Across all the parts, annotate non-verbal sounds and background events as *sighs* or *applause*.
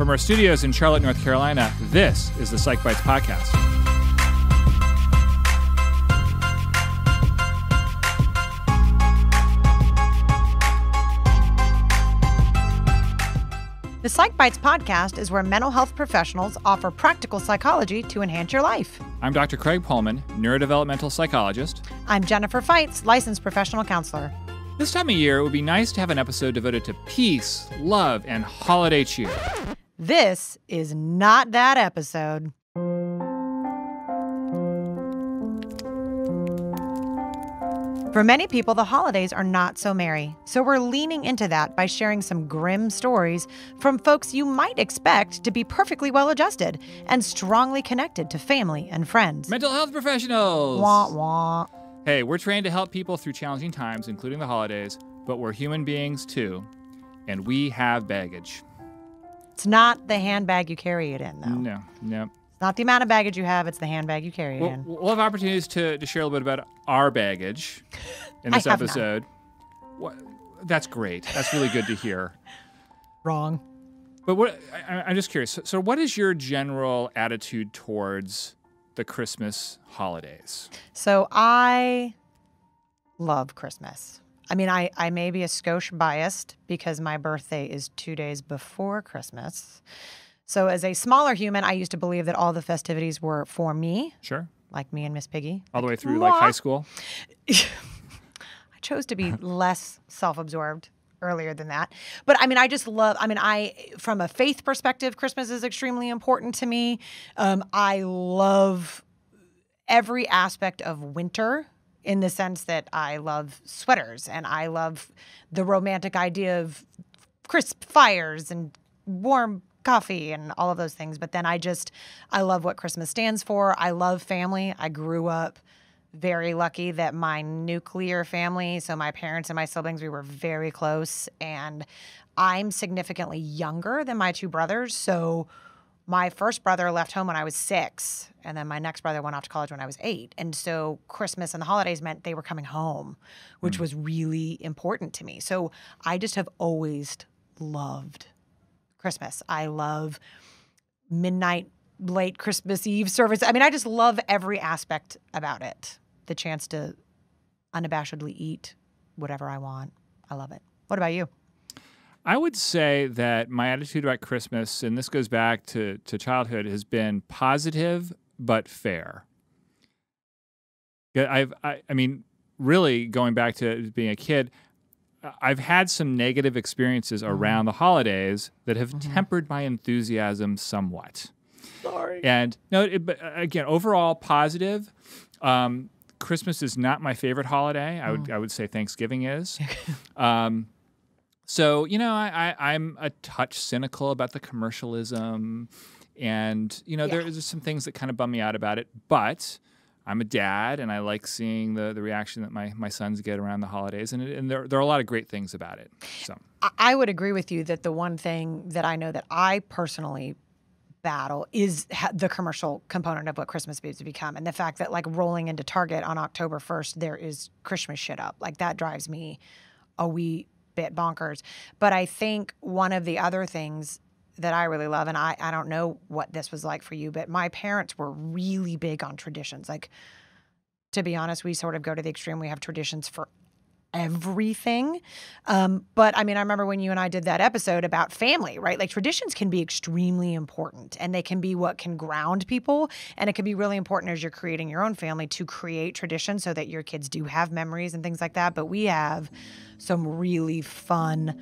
From our studios in Charlotte, North Carolina, this is the Psych Bytes Podcast. The Psych Bytes podcast is where mental health professionals offer practical psychology to enhance your life. I'm Dr. Craig Pohlman, neurodevelopmental psychologist. I'm Jennifer Fights, licensed professional counselor. This time of year, it would be nice to have an episode devoted to peace, love, and holiday cheer. This is not that episode. For many people, the holidays are not so merry. So we're leaning into that by sharing some grim stories from folks you might expect to be perfectly well adjusted and strongly connected to family and friends. Mental health professionals! Wah wah. Hey, we're trained to help people through challenging times, including the holidays, but we're human beings too, and we have baggage. It's not the handbag you carry it in, though. No, no. It's not the amount of baggage you have, it's the handbag you carry it We'll, in. we'll have opportunities to, to share a little bit about our baggage *laughs* in I this episode. What, that's great. That's really good to hear. *laughs* Wrong. But what I, I'm just curious. So, so, what is your general attitude towards the Christmas holidays? So I love Christmas. I mean, I, I may be a skosh biased because my birthday is two days before Christmas. So as a smaller human, I used to believe that all the festivities were for me, Sure, like me and Miss Piggy. all the way through like high school. *laughs* I chose to be less self-absorbed earlier than that. But I mean, I just love. I mean, I from a faith perspective, Christmas is extremely important to me. Um, I love every aspect of winter in the sense that I love sweaters and I love the romantic idea of crisp fires and warm coffee and all of those things. But then I just, I love what Christmas stands for. I love family. I grew up very lucky that my nuclear family, so my parents and my siblings, we were very close. And I'm significantly younger than my two brothers. So my first brother left home when I was six, and then my next brother went off to college when I was eight. And so Christmas and the holidays meant they were coming home, which mm. was really important to me. So I just have always loved Christmas. I love midnight, late Christmas Eve service. I mean, I just love every aspect about it. The chance to unabashedly eat whatever I want. I love it. What about you? I would say that my attitude about Christmas, and this goes back to, to childhood, has been positive but fair. I've, I, I mean, really going back to being a kid, I've had some negative experiences around the holidays that have tempered my enthusiasm somewhat. Sorry. And no, it, but uh, again, overall positive. Um, Christmas is not my favorite holiday. I would I would say Thanksgiving is. *laughs* um, so you know, I, I I'm a touch cynical about the commercialism, and you know, Yeah. there's some things that kind of bum me out about it. But I'm a dad, and I like seeing the the reaction that my my sons get around the holidays, and it, and there there are a lot of great things about it. So I- would agree with you that the one thing that I know that I personally battle is the commercial component of what Christmas foods have become, and the fact that like rolling into Target on October first, there is Christmas shit up. Like that drives me a wee bit bonkers. But I think one of the other things that I really love, and I, I don't know what this was like for you, but my parents were really big on traditions. Like, to be honest, we sort of go to the extreme. We have traditions for everything. Um, but I mean, I remember when you and I did that episode about family, right? Like traditions can be extremely important and they can be what can ground people. And it can be really important as you're creating your own family to create traditions so that your kids do have memories and things like that. But we have some really fun,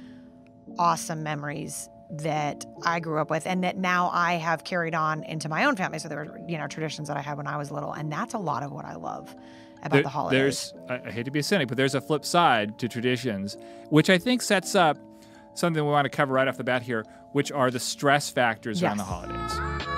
awesome memories that I grew up with and that now I have carried on into my own family. So there were, you know, traditions that I had when I was little. And that's a lot of what I love about There- the holidays. There's, I, I hate to be a cynic, but there's a flip side to traditions, which I think sets up something we want to cover right off the bat here, which are the stress factors around the Yes. holidays.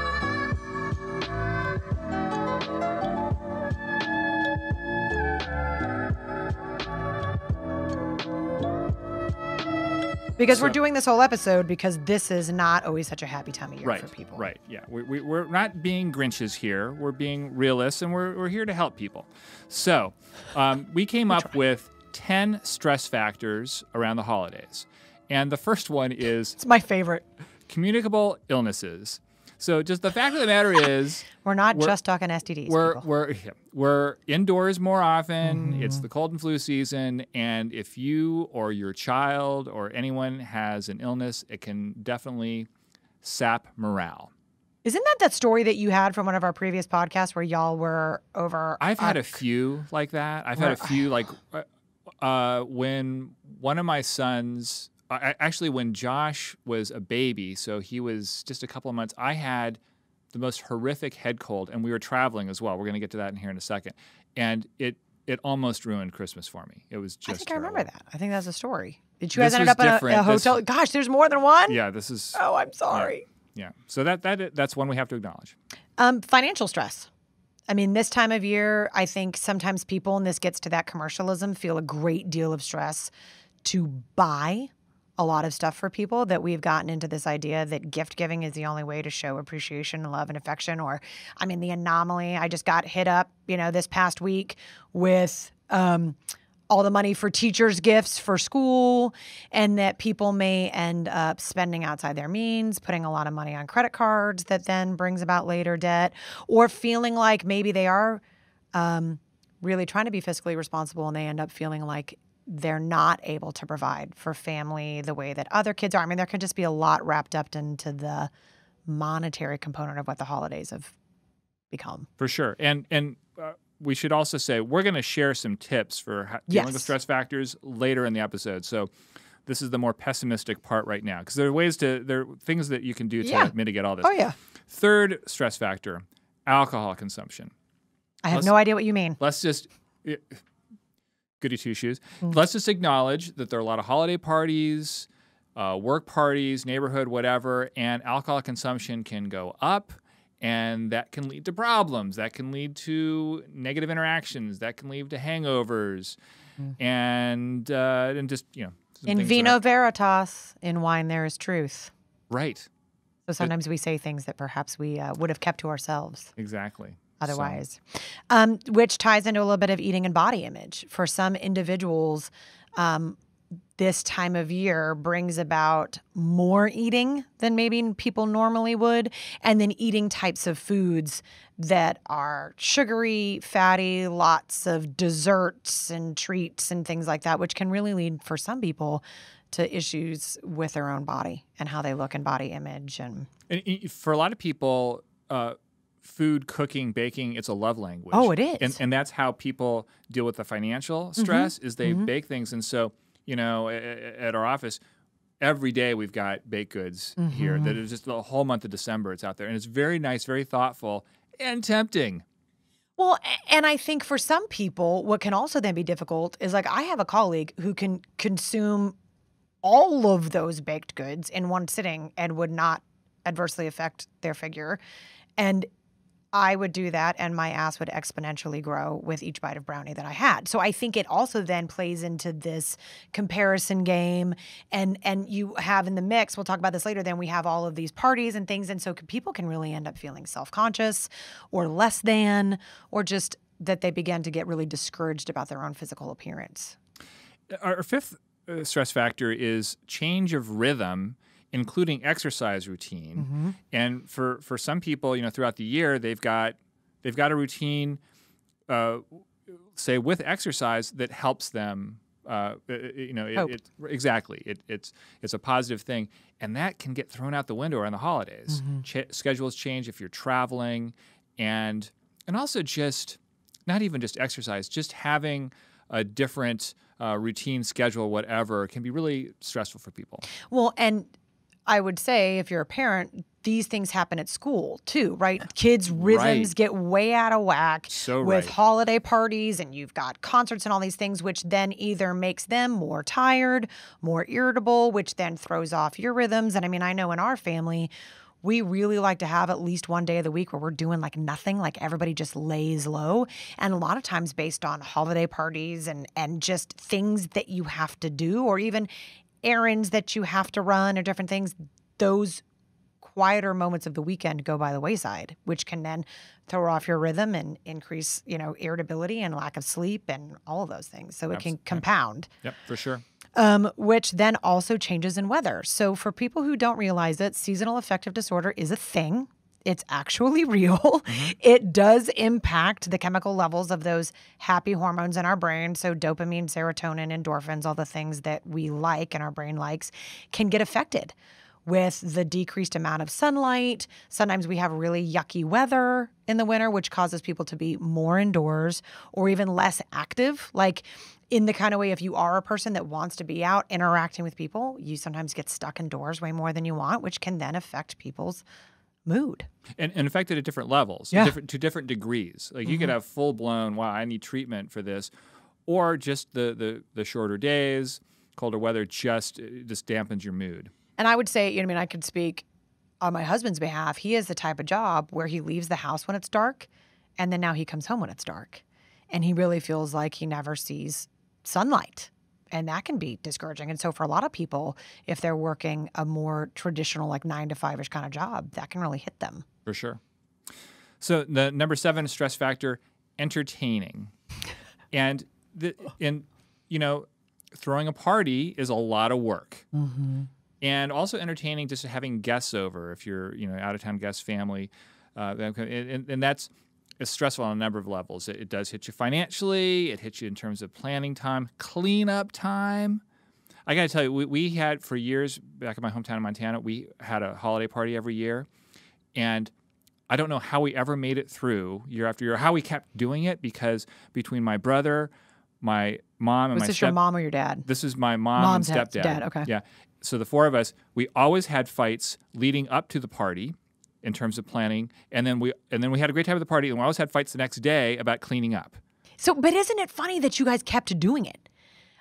Because we're doing this whole episode because this is not always such a happy time of year Right, for people. right, yeah. We, we, we're not being Grinches here. We're being realists, and we're, we're here to help people. So, um, we came up with 10 stress factors around the holidays. And the first one is It's my favorite. communicable illnesses. So just the fact of the matter is, *laughs* We're not We're- just talking STDs. we're people. we're we're indoors more often. It's Mm-hmm. the cold and flu season, and if you or your child or anyone has an illness, it can definitely sap morale. Isn't that that story that you had from one of our previous podcasts where y'all were over? I've had a few like that. I've had a few like uh, uh, when one of my sons, I, actually when Josh was a baby, so he was just a couple of months. I had the most horrific head cold, and we were traveling as well. We're going to get to that in here in a second, and it it almost ruined Christmas for me. It was just. I think I remember that. I think that's a story. Did you guys end up in a, a This- hotel? Gosh, there's more than one. Yeah, this is Oh, I'm sorry. yeah. So that that that's one we have to acknowledge. Um, financial stress. I mean, this time of year, I think sometimes people, and this gets to that commercialism, feel a great deal of stress to buy a lot of stuff for people. That we've gotten into this idea that gift giving is the only way to show appreciation, and love, and affection. Or, I mean, the anomaly. I just got hit up, you know, this past week with. Um, all the money for teachers' gifts for school, and that people may end up spending outside their means, putting a lot of money on credit cards that then brings about later debt, or feeling like maybe they are um, really trying to be fiscally responsible and they end up feeling like they're not able to provide for family the way that other kids are. I mean, there could just be a lot wrapped up into the monetary component of what the holidays have become. For sure. And and uh, we should also say we're going to share some tips for dealing with stress factors later in the episode. So this is the more pessimistic part right now because there are ways to there are things that you can do to Yeah. mitigate all this. Oh, yeah. Third stress factor, alcohol consumption. I have Let's- no idea what you mean. Let's just goody two shoes. Mm. Let's just acknowledge that there are a lot of holiday parties, uh, work parties, neighborhood, whatever, and alcohol consumption can go up. And that can lead to problems. That can lead to negative interactions. That can lead to hangovers, and uh, and just you know. In vino veritas, in wine there is truth. right? So sometimes we say things that perhaps we uh, would have kept to ourselves Exactly. So- otherwise, um, which ties into a little bit of eating and body image. For some individuals, um, this time of year brings about more eating than maybe people normally would, and then eating types of foods that are sugary, fatty, lots of desserts and treats and things like that, which can really lead for some people to issues with their own body and how they look and body image and And for a lot of people, uh, food, cooking, baking, it's a love language. Oh, it is. And, and that's how people deal with the financial Mm-hmm. stress is they bake things. And so, you know, at our office, every day we've got baked goods here Mm-hmm. that is just the whole month of December. It's out there. And it's very nice, very thoughtful and tempting. Well, and I think for some people, what can also then be difficult is like I have a colleague who can consume all of those baked goods in one sitting and would not adversely affect their figure. And I would do that and my ass would exponentially grow with each bite of brownie that I had. So I think it also then plays into this comparison game and and you have in the mix, we'll talk about this later, then we have all of these parties and things and so people can really end up feeling self-conscious or less than or just that they begin to get really discouraged about their own physical appearance. Our fifth uh, stress factor is change of rhythm, including exercise routine. And for for some people, you know, throughout the year, they've got they've got a routine, uh, say with exercise that helps them. Uh, you know, it, it, exactly. It, it's it's a positive thing, and that can get thrown out the window around the holidays. Ch- schedules change if you're traveling, and and also just not even just exercise, just having a different uh, routine schedule, whatever, can be really stressful for people. Well, and I would say if you're a parent, these things happen at school too, right? Kids' rhythms Right. get way out of whack So with right. holiday parties, and you've got concerts and all these things, which then either makes them more tired, more irritable, which then throws off your rhythms. And I mean, I know in our family, we really like to have at least one day of the week where we're doing like nothing, like everybody just lays low. And a lot of times based on holiday parties and and just things that you have to do, or even errands that you have to run or different things, those quieter moments of the weekend go by the wayside, which can then throw off your rhythm and increase, you know, irritability and lack of sleep and all of those things. So it can compound. Yep, for sure. um, which then also changes in weather. So, for people who don't realize it, seasonal affective disorder is a thing. It's actually *laughs* real. Mm-hmm. It does impact the chemical levels of those happy hormones in our brain. So, dopamine, serotonin, endorphins, all the things that we like and our brain likes, can get affected with the decreased amount of sunlight. Sometimes we have really yucky weather in the winter, which causes people to be more indoors or even less active. Like, in the kind of way, if you are a person that wants to be out interacting with people, you sometimes get stuck indoors way more than you want, which can then affect people's mood. And, and affected at different levels, Yeah. different, to different degrees. Like you could mm-hmm. have full blown, wow, I need treatment for this, or just the, the, the shorter days, colder weather just uh, just dampens your mood. And I would say, you know, I mean, I could speak on my husband's behalf. He is the type of job where he leaves the house when it's dark and then now he comes home when it's dark. And he really feels like he never sees sunlight. And that can be discouraging. And so, for a lot of people, if they're working a more traditional, like nine to five ish kind of job, that can really hit them. For sure. So the number seven stress factor, entertaining, *laughs* and the and you know, throwing a party is a lot of work, and also entertaining just having guests over if you're you know out of town guest family, uh, and, and that's it's stressful on a number of levels. It, it does hit you financially. It hits you in terms of planning time, cleanup time. I got to tell you, we, we had for years back in my hometown of Montana, we had a holiday party every year. And I don't know how we ever made it through year after year, how we kept doing it because between my brother, my mom, and Was my this step, your mom or your dad? this is my mom Mom's and stepdad. dad, okay. Yeah. So the four of us, we always had fights leading up to the party in terms of planning, and then we and then we had a great time at the party, and we always had fights the next day about cleaning up. So, but isn't it funny that you guys kept doing it?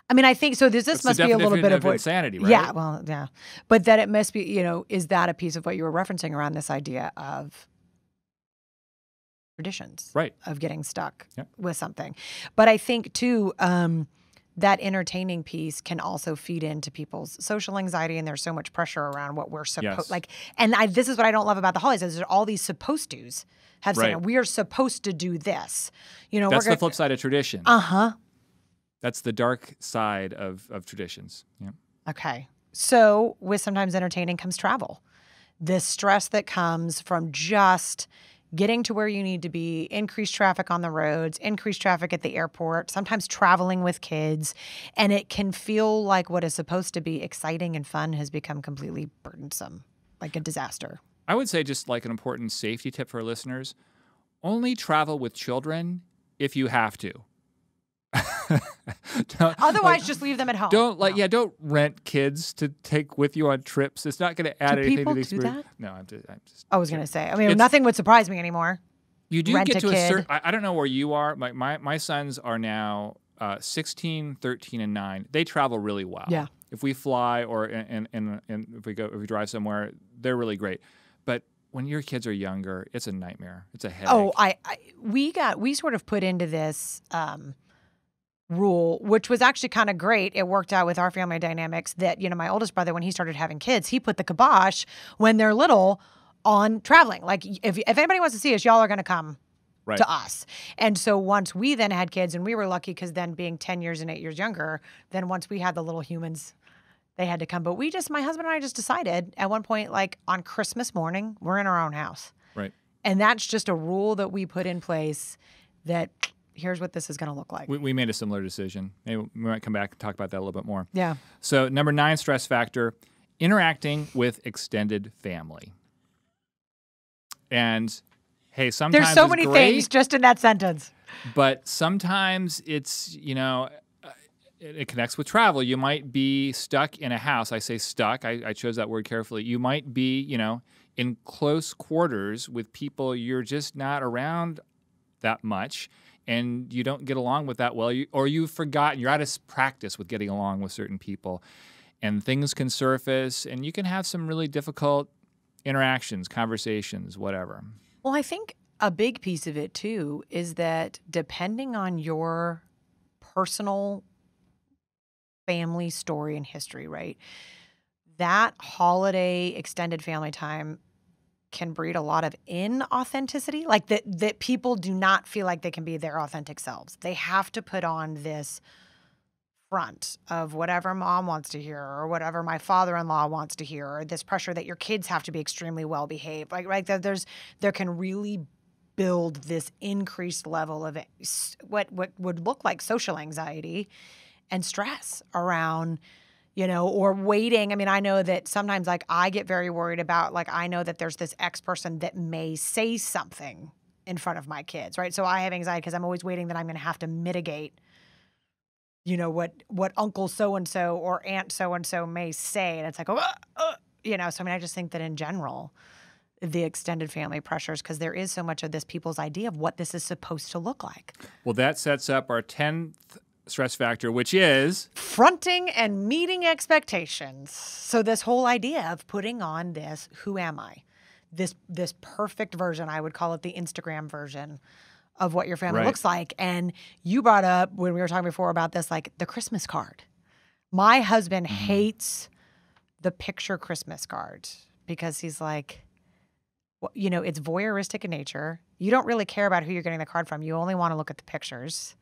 I mean, I think so. This, this That's must be a little bit of of what insanity, right? Yeah, well, yeah, but that it must be. You know, is that a piece of what you were referencing around this idea of traditions, Right. Of getting stuck Yep. with something, but I think too. Um, that entertaining piece can also feed into people's social anxiety, and there's so much pressure around what we're supposed Yes. like. And I, this is what I don't love about the holidays: is there all these supposed tos have said we are supposed to do this. You know, That's the flip side of tradition. Uh huh. That's the dark side of, of traditions. Yeah. Okay. So, with sometimes entertaining comes travel. The stress that comes from just getting to where you need to be, increased traffic on the roads, increased traffic at the airport, sometimes traveling with kids. And it can feel like what is supposed to be exciting and fun has become completely burdensome, like a disaster. I would say just like an important safety tip for listeners: only travel with children if you have to. *laughs* Otherwise, like, just leave them at home. don't like No. yeah, don't rent kids to take with you on trips. It's not going to add Do anything to the do experience. that? No, I'm just, I'm just I was going to say, I mean, nothing would surprise me anymore. You do rent get a to a kid. certain. I, I don't know where you are. My, my my sons are now uh, 16, 13, and nine. They travel really well. Yeah. If we fly or and, and, and if we go if we drive somewhere, they're really great. But when your kids are younger, it's a nightmare. It's a headache. Oh, I, I we got we sort of put into this um, rule, which was actually kind of great. It worked out with our family dynamics. That you know, my oldest brother, when he started having kids, he put the kibosh when they're little on traveling. Like if if anybody wants to see us, y'all are going to come. Right. To us. And so once we then had kids, and we were lucky because then being 10 years and eight years younger, then once we had the little humans, they had to come. But we just, my husband and I just decided at one point, like on Christmas morning, we're in our own house. right. And that's just a rule that we put in place that here's what this is going to look like. We, we made a similar decision. Maybe we might come back and talk about that a little bit more. yeah. So number nine stress factor: interacting with extended family. And hey, sometimes There's so many great, things just in that sentence. but sometimes it's you know uh, it, it connects with travel you might be stuck in a house i say stuck I, I chose that word carefully you might be you know in close quarters with people you're just not around that much and you don't get along with that well you, or you've forgotten you're out of practice with getting along with certain people and things can surface and you can have some really difficult interactions conversations whatever Well, I think a big piece of it too is that depending on your personal family story and history, right? That holiday extended family time can breed a lot of inauthenticity, like that that people do not feel like they can be their authentic selves. They have to put on this front of whatever mom wants to hear or whatever my father-in-law wants to hear or this pressure that your kids have to be extremely well behaved like right there, there's there can really build this increased level of what what would look like social anxiety and stress around you know or waiting. I mean i know that sometimes like i get very worried about like i know that there's this x person that may say something in front of my kids right? So i have anxiety because i'm always waiting that i'm going to have to mitigate you know what what uncle so and so or aunt so and so may say. And it's like oh uh, you know? So i mean i just think that in general the extended family pressures because there is so much of this people's idea of what this is supposed to look like. Well, that sets up our 10th stress factor, which is fronting and meeting expectations. So this whole idea of putting on this who am I? This this perfect version, I would call it the Instagram version of what your family right. looks like. And you brought up when we were talking before about this like the Christmas card. My husband mm-hmm. hates the picture Christmas card because he's like you know, it's voyeuristic in nature. You don't really care about who you're getting the card from. You only want to look at the pictures,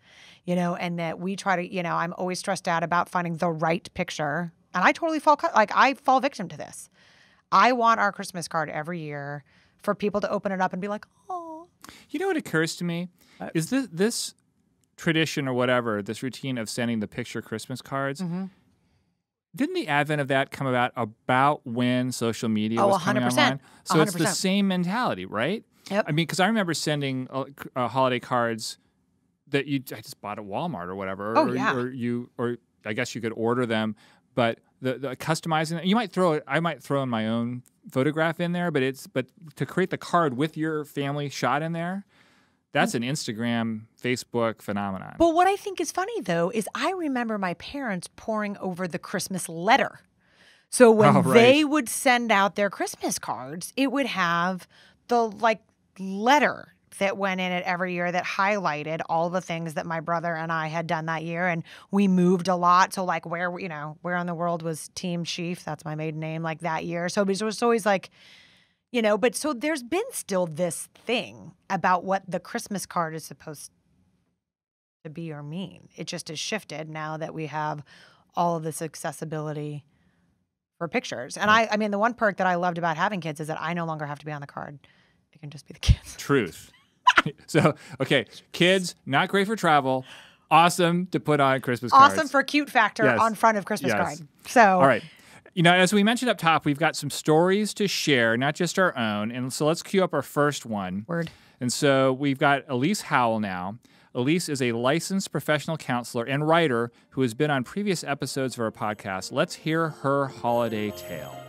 you know, and that we try to, you know, I'm always stressed out about finding the right picture. And I totally fall, like, I fall victim to this. I want our Christmas card every year for people to open it up and be like, oh. You know what occurs to me? Uh, is this, this tradition or whatever, this routine of sending the picture Christmas cards, mm-hmm didn't the advent of that come about about when social media oh, was 100%. coming online? So 100%. it's the same mentality, right? Yep. I mean, because I remember sending uh, uh, holiday cards that you I just bought at Walmart or whatever. Oh or, yeah. Or you, or I guess you could order them, but the, the customizing you might throw it. I might throw in my own photograph in there, but it's but to create the card with your family shot in there. That's an Instagram, Facebook phenomenon. But what I think is funny though is I remember my parents poring over the Christmas letter. So *laughs* when oh, right. they would send out their Christmas cards, it would have the like letter that went in it every year that highlighted all the things that my brother and I had done that year. And we moved a lot. So like where you know, where in the world was Team Chief? That's my maiden name, like that year. So it was always like you know, but so there's been still this thing about what the Christmas card is supposed to be or mean. It just has shifted now that we have all of this accessibility for pictures. And I, I mean, the one perk that I loved about having kids is that I no longer have to be on the card. It can just be the kids. *laughs* Truth. *laughs* so, okay, kids, not great for travel. Awesome to put on Christmas cards. Awesome for cute factor yes. on front of Christmas yes. card. So, all right. You know, as we mentioned up top, we've got some stories to share, not just our own. And so let's cue up our first one. Word. And so we've got Elise Howell now. Elise is a licensed professional counselor and writer who has been on previous episodes of our podcast. Let's hear her holiday tale.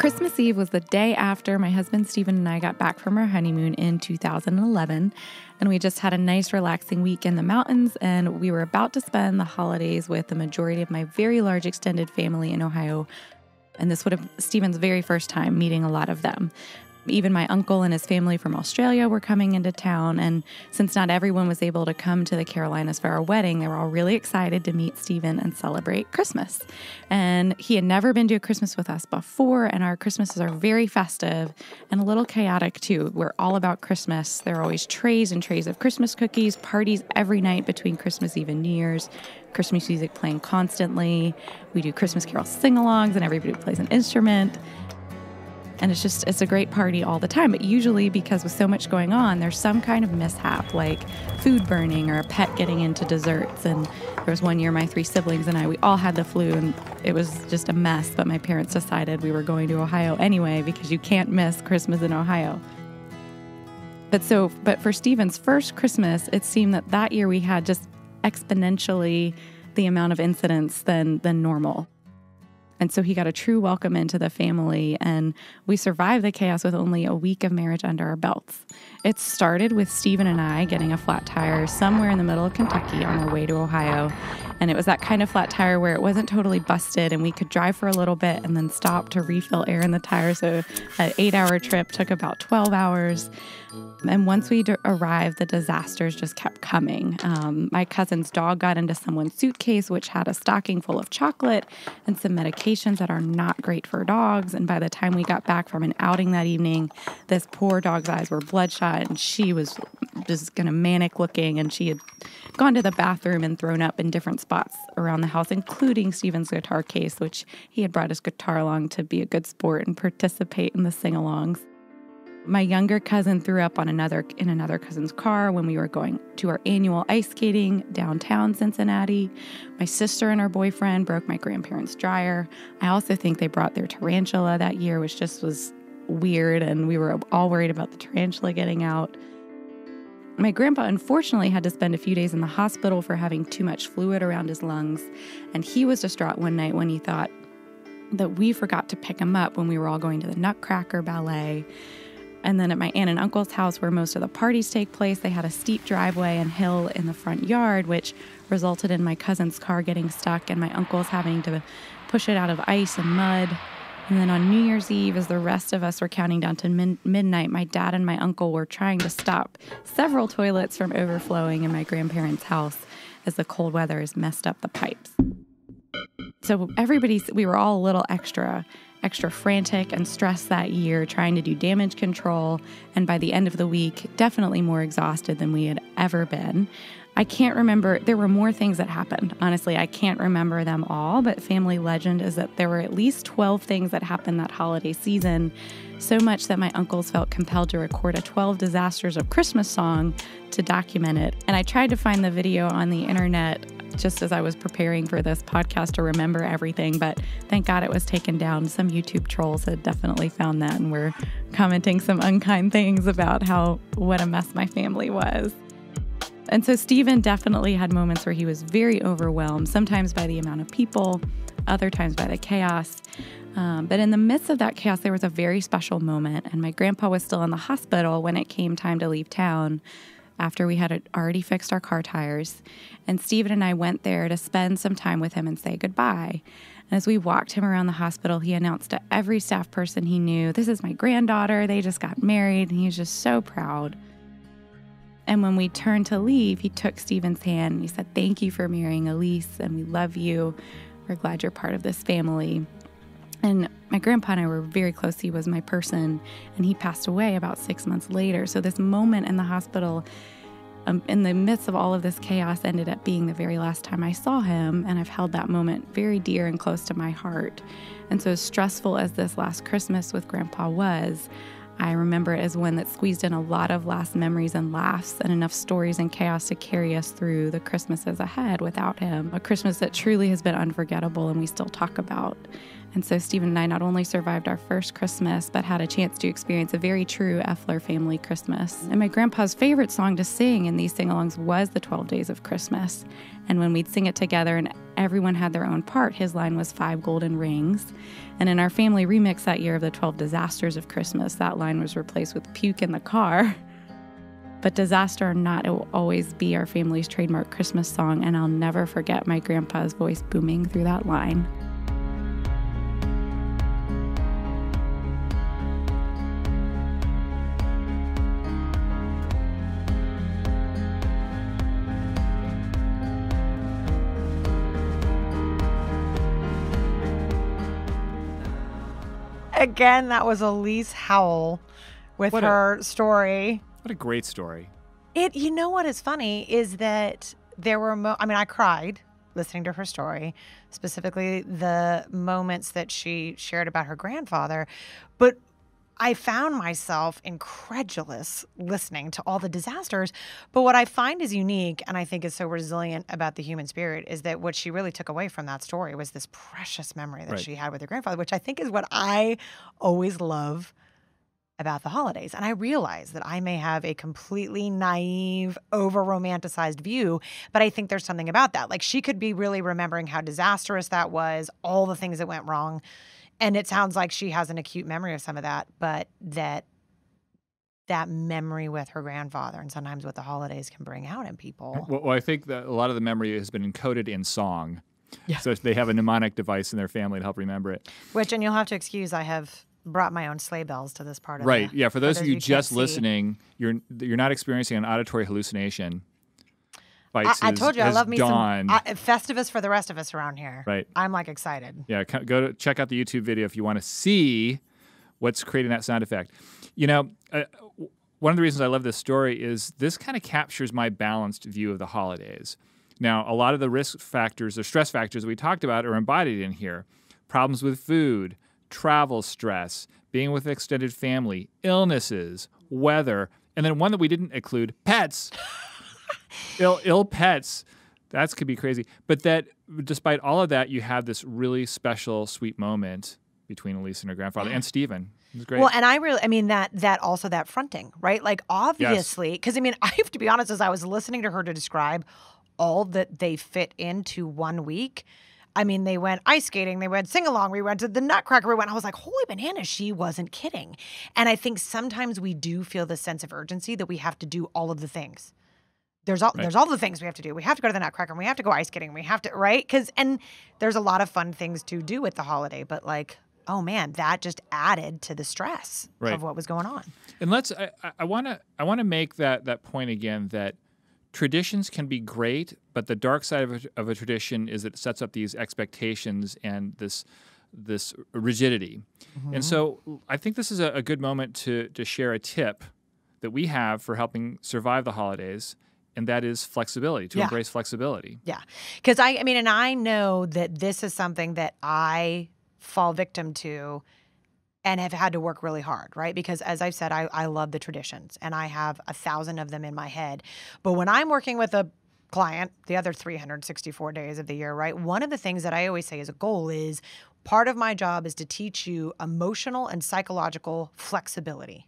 Christmas Eve was the day after my husband Stephen and I got back from our honeymoon in 2011. And we just had a nice, relaxing week in the mountains. And we were about to spend the holidays with the majority of my very large extended family in Ohio. And this would have Stephen's very first time meeting a lot of them even my uncle and his family from Australia were coming into town. And since not everyone was able to come to the Carolinas for our wedding, they were all really excited to meet Stephen and celebrate Christmas. And he had never been to a Christmas with us before, and our Christmases are very festive and a little chaotic too. We're all about Christmas. There are always trays and trays of Christmas cookies, parties every night between Christmas Eve and New Year's. Christmas music playing constantly. We do Christmas carol sing alongs, and everybody plays an instrument and it's just it's a great party all the time but usually because with so much going on there's some kind of mishap like food burning or a pet getting into desserts. And there was one year my three siblings and i we all had the flu and it was just a mess but my parents decided we were going to ohio anyway because you can't miss christmas in ohio. But so but for stephen's first christmas it seemed that that year we had just exponentially the amount of incidents than than normal and so he got a true welcome into the family, and we survived the chaos with only a week of marriage under our belts. It started with Stephen and I getting a flat tire somewhere in the middle of Kentucky on our way to Ohio. And it was that kind of flat tire where it wasn't totally busted, and we could drive for a little bit and then stop to refill air in the tire. So, an eight hour trip took about 12 hours. And once we d- arrived, the disasters just kept coming. Um, my cousin's dog got into someone's suitcase, which had a stocking full of chocolate and some medications that are not great for dogs. And by the time we got back from an outing that evening, this poor dog's eyes were bloodshot and she was just kind of manic looking. And she had gone to the bathroom and thrown up in different spots around the house, including Stephen's guitar case, which he had brought his guitar along to be a good sport and participate in the sing alongs. My younger cousin threw up on another in another cousin's car when we were going to our annual ice skating downtown Cincinnati. My sister and her boyfriend broke my grandparents' dryer. I also think they brought their tarantula that year, which just was weird and we were all worried about the tarantula getting out. My grandpa unfortunately had to spend a few days in the hospital for having too much fluid around his lungs, and he was distraught one night when he thought that we forgot to pick him up when we were all going to the Nutcracker Ballet. And then at my aunt and uncle's house, where most of the parties take place, they had a steep driveway and hill in the front yard, which resulted in my cousin's car getting stuck and my uncle's having to push it out of ice and mud. And then on New Year's Eve, as the rest of us were counting down to min- midnight, my dad and my uncle were trying to stop several toilets from overflowing in my grandparents' house as the cold weather has messed up the pipes. So everybody's, we were all a little extra extra frantic and stressed that year trying to do damage control, and by the end of the week, definitely more exhausted than we had ever been. I can't remember, there were more things that happened. Honestly, I can't remember them all, but family legend is that there were at least 12 things that happened that holiday season, so much that my uncles felt compelled to record a 12 Disasters of Christmas song to document it. And I tried to find the video on the internet just as I was preparing for this podcast to remember everything, but thank God it was taken down. Some YouTube trolls had definitely found that and were commenting some unkind things about how what a mess my family was. And so Stephen definitely had moments where he was very overwhelmed, sometimes by the amount of people, other times by the chaos. Um, but in the midst of that chaos, there was a very special moment, and my grandpa was still in the hospital when it came time to leave town after we had already fixed our car tires. And Stephen and I went there to spend some time with him and say goodbye. And as we walked him around the hospital, he announced to every staff person he knew, This is my granddaughter. They just got married. And he was just so proud. And when we turned to leave, he took Stephen's hand and he said, Thank you for marrying Elise, and we love you. We're glad you're part of this family. And my grandpa and I were very close. He was my person, and he passed away about six months later. So, this moment in the hospital, um, in the midst of all of this chaos, ended up being the very last time I saw him. And I've held that moment very dear and close to my heart. And so, as stressful as this last Christmas with grandpa was, I remember it as one that squeezed in a lot of last memories and laughs and enough stories and chaos to carry us through the Christmases ahead without him. A Christmas that truly has been unforgettable and we still talk about. And so Stephen and I not only survived our first Christmas, but had a chance to experience a very true Effler family Christmas. And my grandpa's favorite song to sing in these sing alongs was the 12 Days of Christmas. And when we'd sing it together and everyone had their own part, his line was Five Golden Rings. And in our family remix that year of the 12 Disasters of Christmas, that line was replaced with Puke in the Car. *laughs* But disaster or not, it will always be our family's trademark Christmas song, and I'll never forget my grandpa's voice booming through that line. Again, that was Elise Howell with What a- her story. What a great story. It you know what is funny is that there were mo- I mean I cried listening to her story, specifically the moments that she shared about her grandfather, but I found myself incredulous listening to all the disasters. But what I find is unique and I think is so resilient about the human spirit is that what she really took away from that story was this precious memory that Right. she had with her grandfather, which I think is what I always love about the holidays. And I realize that I may have a completely naive, over romanticized view, but I think there's something about that. Like she could be really remembering how disastrous that was, all the things that went wrong. And it sounds like she has an acute memory of some of that, but that that memory with her grandfather and sometimes what the holidays can bring out in people. Well, well, I think that a lot of the memory has been encoded in song. Yeah. So they have a mnemonic device in their family to help remember it. Which, and you'll have to excuse, I have brought my own sleigh bells to this part of Right. the- Yeah. For those of you can't just see. listening, you're you're not experiencing an auditory hallucination. I, I told you I love me dawned. some uh, Festivus for the rest of us around here. Right. I'm like excited. Yeah, go to check out the YouTube video if you want to see what's creating that sound effect. You know, uh, one of the reasons I love this story is this kind of captures my balanced view of the holidays. Now, a lot of the risk factors or stress factors we talked about are embodied in here problems with food, travel stress, being with extended family, illnesses, weather, and then one that we didn't include pets. *laughs* ill, ill pets. That's could be crazy. But that, despite all of that, you have this really special, sweet moment between Elise and her grandfather and Stephen. It was great. Well, and I really, I mean that that also that fronting, right? Like obviously, because I mean, *laughs* I have to be honest. As I was listening to her to describe all that they fit into one week, I mean, they went ice skating, they went sing along, we went to the Nutcracker, we went. I was like, holy bananas, she wasn't kidding. And I think sometimes we do feel the sense of urgency that we have to do all of the things. There's all there's all the things we have to do. We have to go to the Nutcracker, and we have to go ice skating, we have to right because and there's a lot of fun things to do with the holiday, but like. Oh man, that just added to the stress Right. of what was going on. And let's I want to I want to make that that point again that traditions can be great, but the dark side of a, of a tradition is it sets up these expectations and this this rigidity. And mm-hmm. so I think this is a, a good moment to to share a tip that we have for helping survive the holidays, and that is flexibility to Yeah. embrace flexibility. Yeah. Because I, I mean, and I know that this is something that I fall victim to and have had to work really hard, right? Because as I've said, I, I love the traditions and I have a thousand of them in my head. But when I'm working with a client, the other 364 days of the year, right? One of the things that I always say as a goal is part of my job is to teach you emotional and psychological flexibility.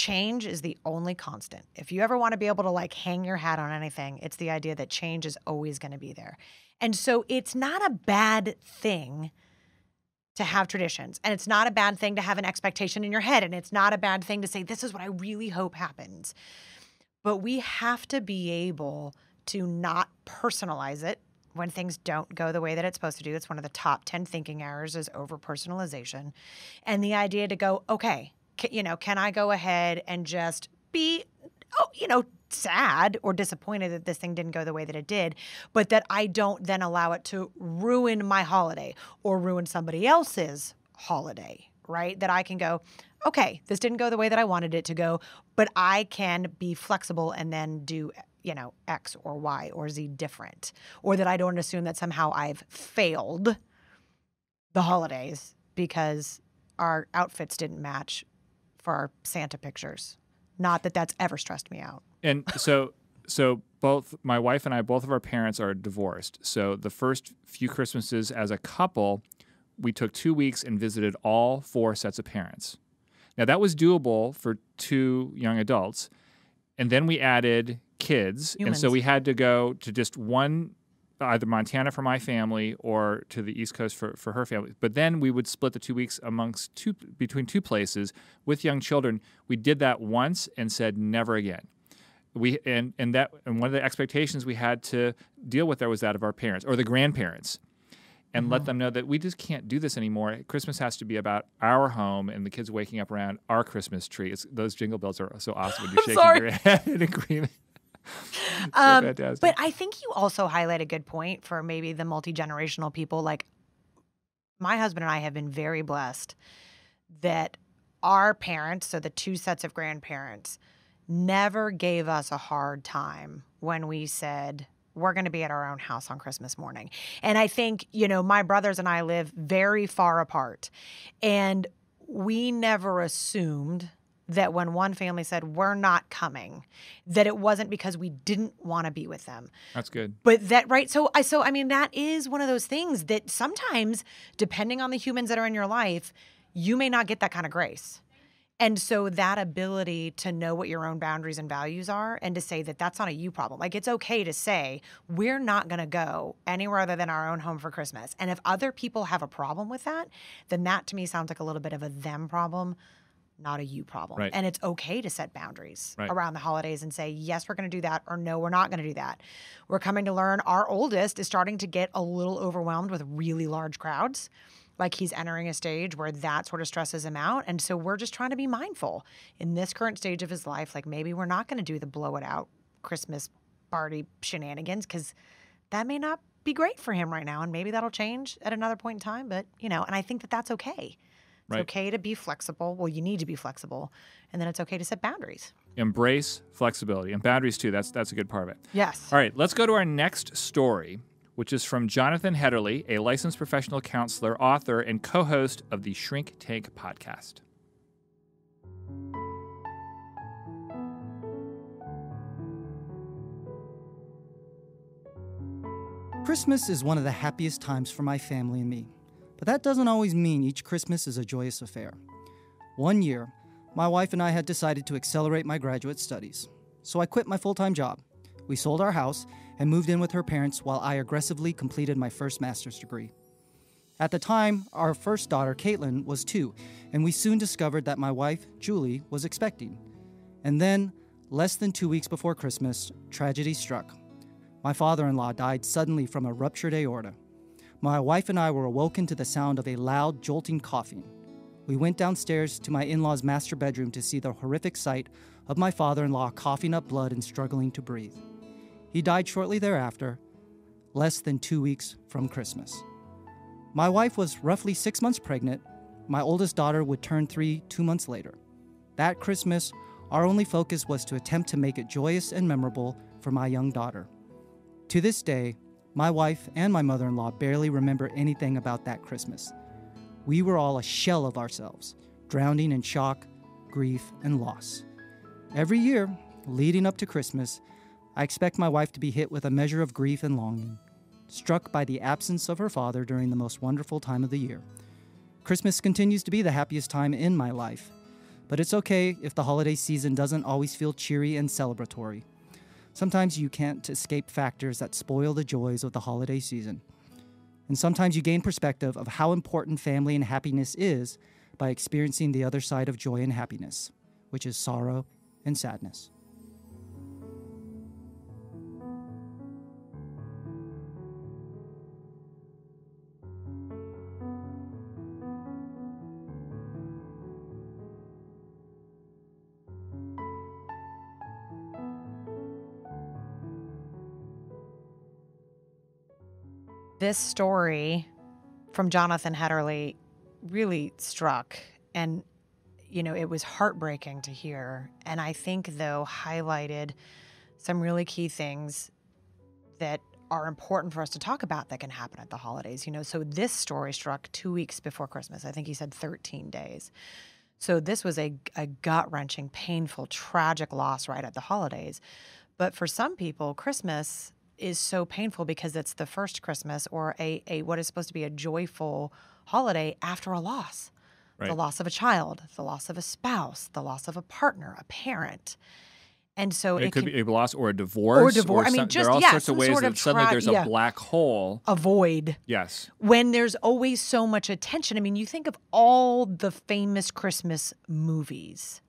Change is the only constant. If you ever want to be able to like hang your hat on anything, it's the idea that change is always going to be there. And so it's not a bad thing to have traditions. And it's not a bad thing to have an expectation in your head. And it's not a bad thing to say, this is what I really hope happens. But we have to be able to not personalize it when things don't go the way that it's supposed to do. It's one of the top 10 thinking errors is over personalization. And the idea to go, okay, you know, can I go ahead and just be, oh, you know, sad or disappointed that this thing didn't go the way that it did, but that I don't then allow it to ruin my holiday or ruin somebody else's holiday, right? That I can go, okay, this didn't go the way that I wanted it to go, but I can be flexible and then do, you know, X or Y or Z different. Or that I don't assume that somehow I've failed the holidays because our outfits didn't match for our Santa pictures. Not that that's ever stressed me out. And *laughs* so, so both my wife and I, both of our parents are divorced. So the first few Christmases as a couple, we took two weeks and visited all four sets of parents. Now that was doable for two young adults, and then we added kids, and so we had to go to just one. Either Montana for my family or to the East Coast for, for her family. But then we would split the two weeks amongst two between two places with young children. We did that once and said never again we and and that and one of the expectations we had to deal with there was that of our parents or the grandparents and let mm-hmm. them know that we just can't do this anymore christmas has to be about our home and the kids waking up around our christmas tree it's, those jingle bells are so awesome you're *laughs* shaking sorry. your *laughs* head in agreement Um, fantastic But I think you also highlight a good point for maybe the multi generational people. Like my husband and I have been very blessed that our parents, so the two sets of grandparents, never gave us a hard time when we said, we're going to be at our own house on Christmas morning. And I think, you know, my brothers and I live very far apart. And we never assumed that when one family said, we're not coming, that it wasn't because we didn't want to be with them. That's good. But that right so i so i mean that is one of those things that sometimes depending on the humans that are in your life you may not get that kind of grace. And so that ability to know what your own boundaries and values are and to say that that's not a you problem. Like it's okay to say we're not going to go anywhere other than our own home for christmas. And if other people have a problem with that then that to me sounds like a little bit of a them problem not a you problem. Right. And it's okay to set boundaries Right. around the holidays and say, yes, we're going to do that, or no, we're not going to do that. We're coming to learn our oldest is starting to get a little overwhelmed with really large crowds. like he's entering a stage where that sort of stresses him out. And so we're just trying to be mindful in this current stage of his life. Like maybe we're not going to do the blow it out Christmas party shenanigans because that may not be great for him right now. And maybe that'll change at another point in time. But, you know, and I think that that's okay. It's Right. okay to be flexible. Well, you need to be flexible. And then it's okay to set boundaries. Embrace flexibility and boundaries too. That's that's a good part of it. Yes. All right, let's go to our next story, which is from Jonathan Hedderly, a licensed professional counselor, author, and co-host of the Shrink Tank podcast. Christmas is one of the happiest times for my family and me, but that doesn't always mean each Christmas is a joyous affair. One year, my wife and I had decided to accelerate my graduate studies, so I quit my full time job. We sold our house and moved in with her parents while I aggressively completed my first master's degree. At the time, our first daughter, Caitlin, was two, and we soon discovered that my wife, Julie, was expecting. And then, less than two weeks before Christmas, tragedy struck. My father in law died suddenly from a ruptured aorta. My wife and I were awoken to the sound of a loud, jolting coughing. We went downstairs to my in law's master bedroom to see the horrific sight of my father in law coughing up blood and struggling to breathe. He died shortly thereafter, less than two weeks from Christmas. My wife was roughly six months pregnant. My oldest daughter would turn three two months later. That Christmas, our only focus was to attempt to make it joyous and memorable for my young daughter. To this day, my wife and my mother in law barely remember anything about that Christmas. We were all a shell of ourselves, drowning in shock, grief, and loss. Every year, leading up to Christmas, I expect my wife to be hit with a measure of grief and longing, struck by the absence of her father during the most wonderful time of the year. Christmas continues to be the happiest time in my life, but it's okay if the holiday season doesn't always feel cheery and celebratory. Sometimes you can't escape factors that spoil the joys of the holiday season. And sometimes you gain perspective of how important family and happiness is by experiencing the other side of joy and happiness, which is sorrow and sadness. This story from Jonathan Hedderly really struck. And you know it was heartbreaking to hear. And I think though highlighted some really key things that are important for us to talk about that can happen at the holidays you know. So this story struck 2 weeks before Christmas. I think he said 13 days. So this was a, a gut-wrenching painful tragic loss right at the holidays. But for some people Christmas is so painful because it's the first Christmas or a, a what is supposed to be a joyful holiday after a loss. The loss of a child, the loss of a spouse, the loss of a partner, a parent. And so It, it, could can be a loss or a divorce. Or a divorce. I mean, some- just- there are all yeah, sorts of ways sort that of suddenly tra- there's yeah. a black hole. A void. Yes. when there's always so much attention. I mean, you think of all the famous Christmas movies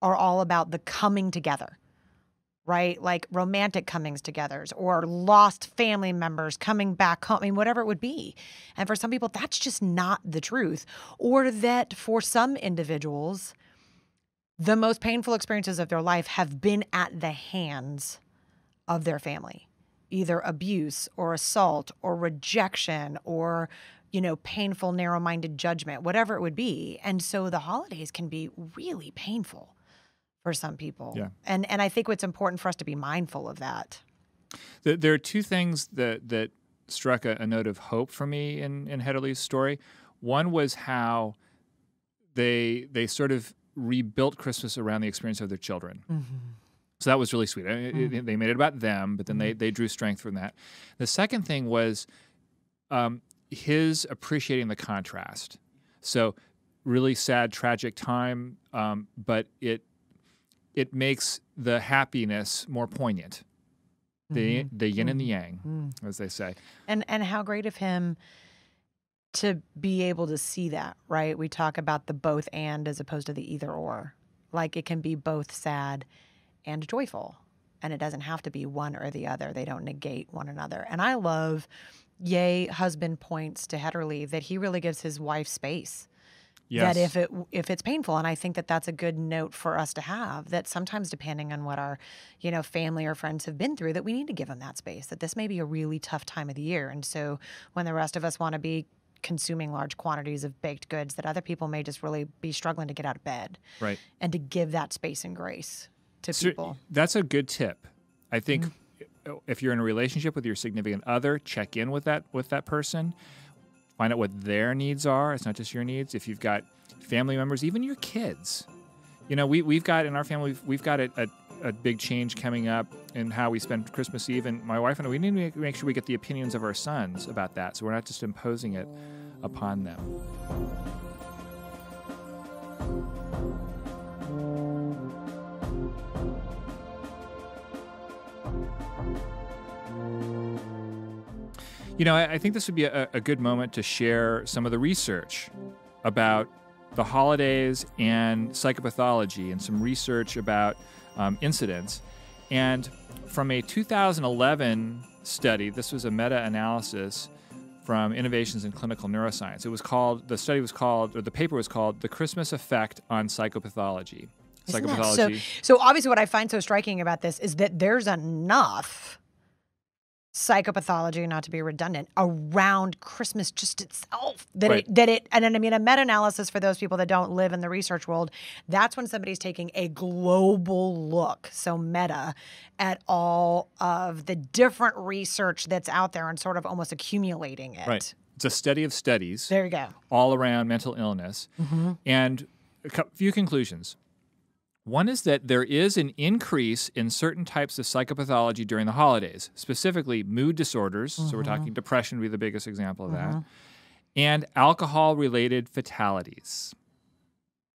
are all about the coming together, right? Like romantic comings togethers or lost family members coming back home, I mean, whatever it would be. And for some people, that's just not the truth. Or that for some individuals, the most painful experiences of their life have been at the hands of their family either abuse or assault or rejection or you know painful narrow-minded judgment whatever it would be and so the holidays can be really painful for some people Yeah. and and i think it's important for us to be mindful of that There, there are two things that that struck a, a note of hope for me in in Hedderly's story. One was how they they sort of rebuilt Christmas around the experience of their children. So that was really sweet. I- it- They made it about them, but then they they drew strength from that. The second thing was um, his appreciating the contrast. So really sad, tragic time, um, but it it makes the happiness more poignant. The mm-hmm. the yin and the mm-hmm. yang, mm. as they say. and and how great of him to be able to see that right? We talk about the both and as opposed to the either or. Like it can be both sad and joyful and it doesn't have to be one or the other. They don't negate one another. And i love yay husband points to Hedderly that he really gives his wife space. Yes. That if it if it's painful, and I think that that's a good note for us to have. That sometimes, depending on what our, you know, family or friends have been through, that we need to give them that space. That this may be a really tough time of the year, and so when the rest of us want to be consuming large quantities of baked goods, that other people may just really be struggling to get out of bed, right. and to give that space and grace to Cer- people. That's a good tip. I think Mm-hmm. if you're in a relationship with your significant other, check in with that with that person. Find out what their needs are. It's not just your needs. If you've got family members, even your kids. You know, we we've got in our family we've, we've got a, a, a big change coming up in how we spend Christmas Eve, and my wife and I we need to make, make sure we get the opinions of our sons about that, so we're not just imposing it upon them. You know, I, I think this would be a, a good moment to share some of the research about the holidays and psychopathology and some research about um, incidents. And from a 2011 study, this was a meta analysis from Innovations in Clinical Neuroscience. It was called, the study was called, or the paper was called, The Christmas Effect on Psychopathology. Isn't So, so obviously, what I find so striking about this is that there's enough psychopathology, not to be redundant, around Christmas just itself that Right. it that it and then I mean a meta-analysis for those people that don't live in the research world. That's when somebody's taking a global look, so meta, at all of the different research that's out there and sort of almost accumulating it. Right. It's a study of studies. There you go. all around mental illness. Mm-hmm. And a few conclusions. One is that there is an increase in certain types of psychopathology during the holidays, specifically mood disorders. So we're talking depression would be the biggest example of that, and alcohol related fatalities.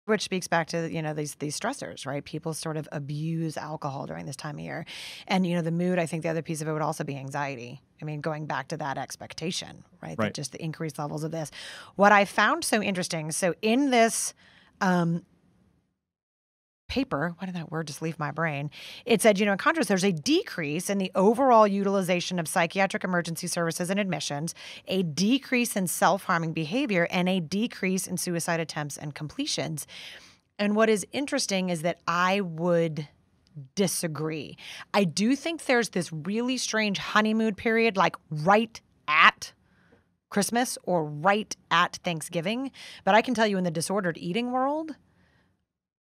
Which speaks back to you know these these stressors, right? People sort of abuse alcohol during this time of year, and you know the mood. I think the other piece of it would also be anxiety. I mean, going back to that expectation, right? That Right. just the increased levels of this. What I found so interesting. So in this um, paper, why did that word just leave my brain? It said, you know, in contrast, there's a decrease in the overall utilization of psychiatric emergency services and admissions, a decrease in self harming behavior, and a decrease in suicide attempts and completions. And what is interesting is that I would disagree. I do think there's this really strange honeymoon period, like right at Christmas or right at Thanksgiving. But I can tell you in the disordered eating world,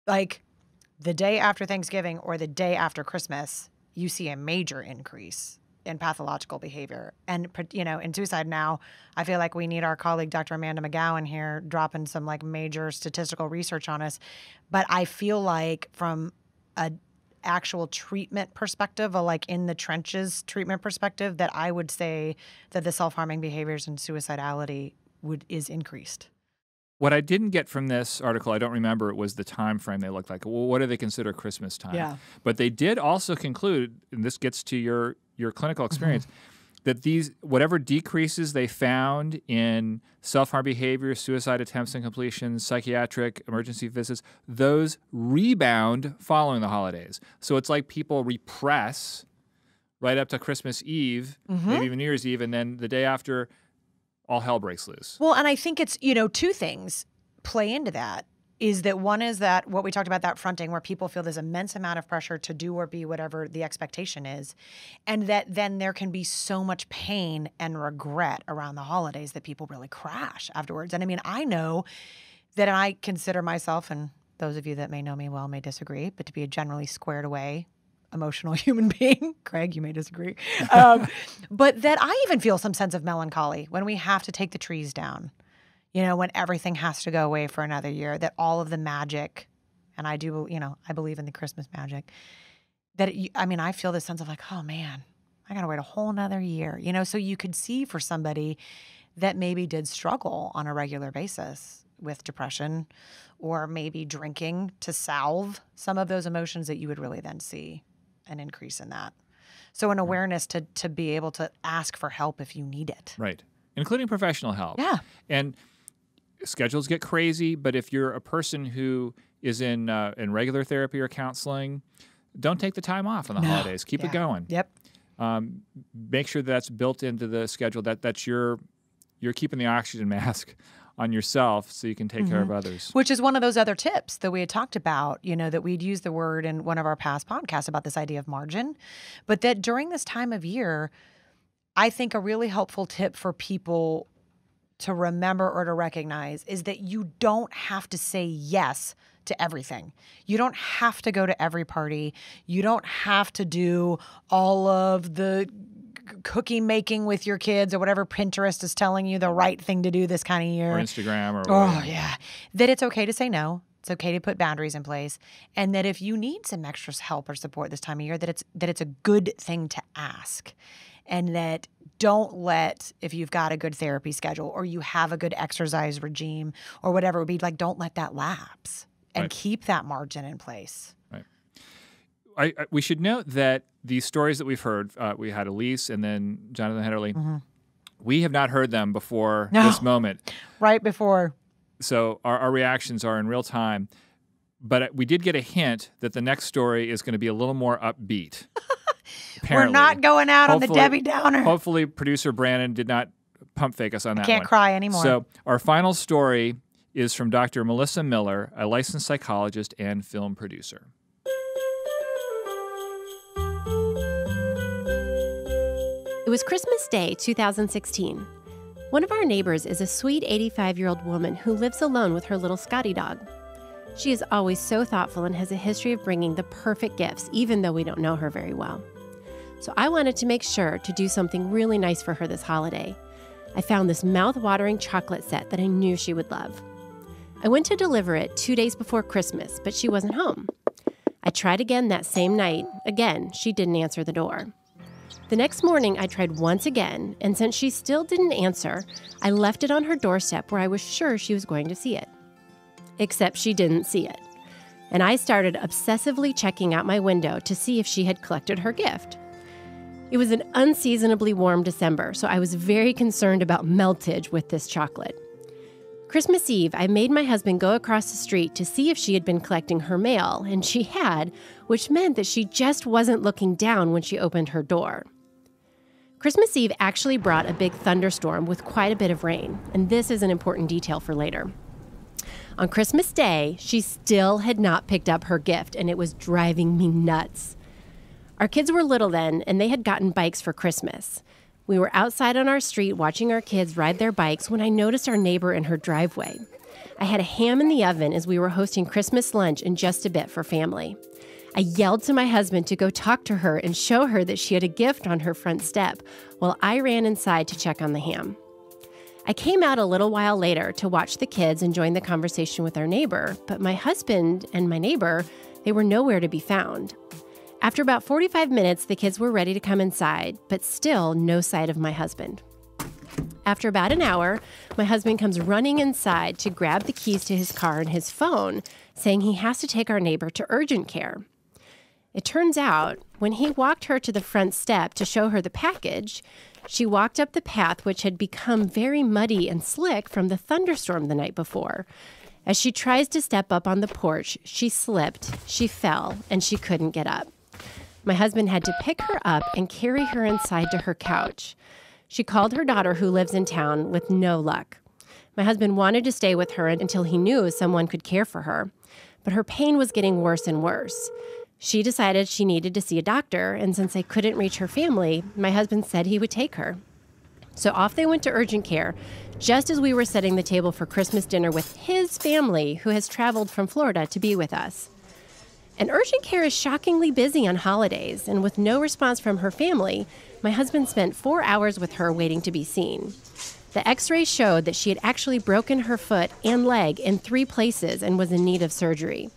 like the day after Thanksgiving or the day after Christmas, you see a major increase in pathological behavior. And, you know, in suicide now, I feel like we need our colleague, Dr. Amanda McGowan, here dropping some like major statistical research on us. But I feel like from a actual treatment perspective, a like in the trenches treatment perspective, that I would say that the self-harming behaviors and suicidality would is increased. What I didn't get from this article, I don't remember, it was the time frame they looked like. Well, what do they consider Christmas time? Yeah. But they did also conclude, and this gets to your your clinical mm-hmm. experience, that these whatever decreases they found in self-harm behavior, suicide attempts and completions, psychiatric emergency visits, those rebound following the holidays. So it's like people repress right up to Christmas Eve, mm-hmm. maybe even New Year's Eve, and then the day after, all hell breaks loose. Well, and I think it's, you know, two things play into that. Is that one is that what we talked about that fronting where people feel this immense amount of pressure to do or be whatever the expectation is. And that then there can be so much pain and regret around the holidays that people really crash afterwards. And I mean, I know that I consider myself, and those of you that may know me well may disagree, but to be a generally squared away emotional *laughs* human being. *laughs* Craig, you may disagree. Um, *laughs* but that I even feel some sense of melancholy when we have to take the trees down, you know, when everything has to go away for another year, that all of the magic, and I do, you know, I believe in the Christmas magic, that, it, I mean, I feel this sense of like, oh man, I got to wait a whole nother year, you know, so you could see for somebody that maybe did struggle on a regular basis with depression or maybe drinking to salve some of those emotions that you would really then see an increase in that. So an awareness to to be able to ask for help if you need it. Right. Including professional help. Yeah. And schedules get crazy, but if you're a person who is in uh, in regular therapy or counseling, don't take the time off on the No. holidays. Keep Yeah. it going. Yep. um, make sure that's built into the schedule. That that's your you're keeping the oxygen *laughs* mask on yourself so you can take care of mm-hmm. others. Which is one of those other tips that we had talked about, you know, that we'd used the word in one of our past podcasts about this idea of margin. But that during this time of year, I think a really helpful tip for people to remember or to recognize is that you don't have to say yes to everything. You don't have to go to every party. You don't have to do all of the cookie making with your kids or whatever Pinterest is telling you the right thing to do this kind of year. Or Instagram or Oh, whatever. yeah. That it's okay to say no. It's okay to put boundaries in place. And that if you need some extra help or support this time of year, that it's that it's a good thing to ask. And that don't let if you've got a good therapy schedule or you have a good exercise regime or whatever it would be like, don't let that lapse and Right. keep that margin in place. I, I, we should note that these stories that we've heard, uh, we had Elise and then Jonathan Hedderly. We have not heard them before No. this moment, Right before so our, our reactions are in real time. But uh, we did get a hint that the next story is going to be a little more upbeat. *laughs* we're not going out on the Debbie Downer. Hopefully, producer Brandon did not pump fake us on that Can't one. cry anymore. So our final story is from Dr. Melissa Miller, a licensed psychologist and film producer. Was Christmas Day 2016. One of our neighbors is a sweet 85 year old woman who lives alone with her little Scotty dog. She is always so thoughtful and has a history of bringing the perfect gifts, even though we don't know her very well. So I wanted to make sure to do something really nice for her this holiday. I found this mouth watering chocolate set that I knew she would love. I went to deliver it two days before Christmas, but she wasn't home. I tried again that same night. Again, she didn't answer the door. The next morning, I tried once again, and since she still didn't answer, I left it on her doorstep where I was sure she was going to see it. Except she didn't see it. And I started obsessively checking out my window to see if she had collected her gift. It was an unseasonably warm December, so I was very concerned about meltage with this chocolate. Christmas Eve, I made my husband go across the street to see if she had been collecting her mail, and she had, which meant that she just wasn't looking down when she opened her door. Christmas Eve actually brought a big thunderstorm with quite a bit of rain, and this is an important detail for later. On Christmas Day, she still had not picked up her gift, and it was driving me nuts. Our kids were little then, and they had gotten bikes for Christmas. We were outside on our street watching our kids ride their bikes when I noticed our neighbor in her driveway. I had a ham in the oven as we were hosting Christmas lunch in just a bit for family. I yelled to my husband to go talk to her and show her that she had a gift on her front step while I ran inside to check on the ham. I came out a little while later to watch the kids and join the conversation with our neighbor, but my husband and my neighbor, they were nowhere to be found. After about 45 minutes, the kids were ready to come inside, but still no sight of my husband. After about an hour, my husband comes running inside to grab the keys to his car and his phone, saying he has to take our neighbor to urgent care. It turns out, when he walked her to the front step to show her the package, she walked up the path which had become very muddy and slick from the thunderstorm the night before. As she tries to step up on the porch, she slipped, she fell, and she couldn't get up. My husband had to pick her up and carry her inside to her couch. She called her daughter, who lives in town, with no luck. My husband wanted to stay with her until he knew someone could care for her, but her pain was getting worse and worse. She decided she needed to see a doctor, and since I couldn't reach her family, my husband said he would take her. So off they went to urgent care, just as we were setting the table for Christmas dinner with his family, who has traveled from Florida to be with us. And urgent care is shockingly busy on holidays, and with no response from her family, my husband spent four hours with her waiting to be seen. The x ray showed that she had actually broken her foot and leg in three places and was in need of surgery.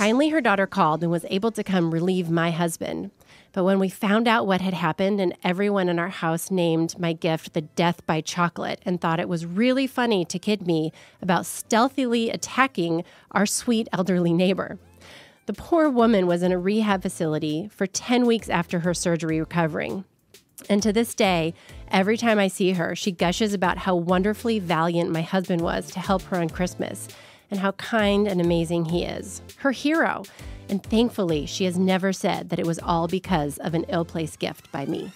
Finally, her daughter called and was able to come relieve my husband. But when we found out what had happened, and everyone in our house named my gift the death by chocolate and thought it was really funny to kid me about stealthily attacking our sweet elderly neighbor. The poor woman was in a rehab facility for 10 weeks after her surgery recovering. And to this day, every time I see her, she gushes about how wonderfully valiant my husband was to help her on Christmas and how kind and amazing he is. Her hero. And thankfully, she has never said that it was all because of an ill placed gift by me.